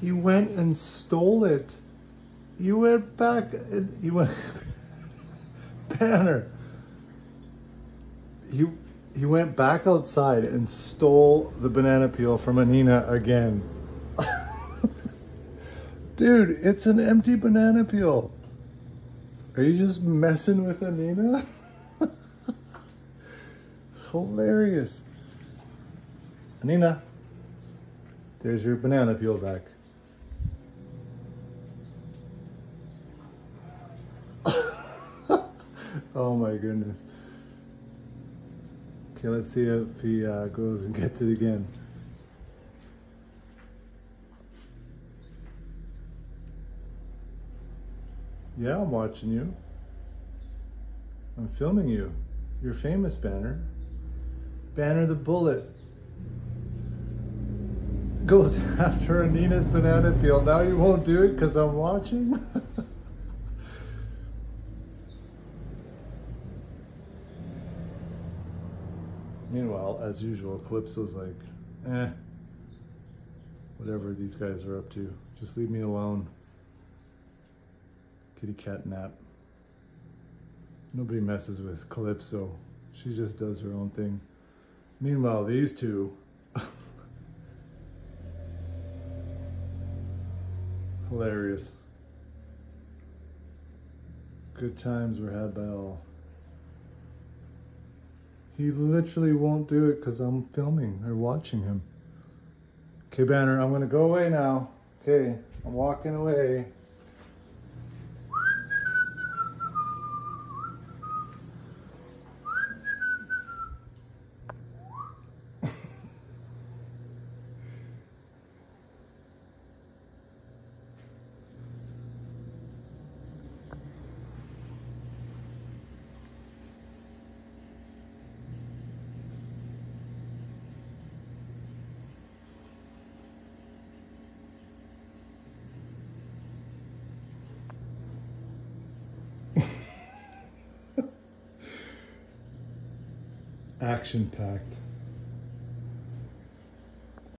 He went and stole it. He went back and he went Banner. He he went back outside and stole the banana peel from Anina again. Dude, it's an empty banana peel. Are you just messing with Anina? Hilarious. Anina, there's your banana peel back. Oh my goodness. Okay, let's see if he uh, goes and gets it again. Yeah, I'm watching you. I'm filming you. You're famous, Banner. Banner the Bullet goes after Anina's banana peel. Now you won't do it because I'm watching? Meanwhile, as usual, Calypso's like, eh, whatever these guys are up to. Just leave me alone. Kitty cat nap. Nobody messes with Calypso. She just does her own thing. Meanwhile, these two. Hilarious. Good times were had by all. He literally won't do it because I'm filming or watching him. Okay, Banner, I'm going to go away now. Okay, I'm walking away. Action packed.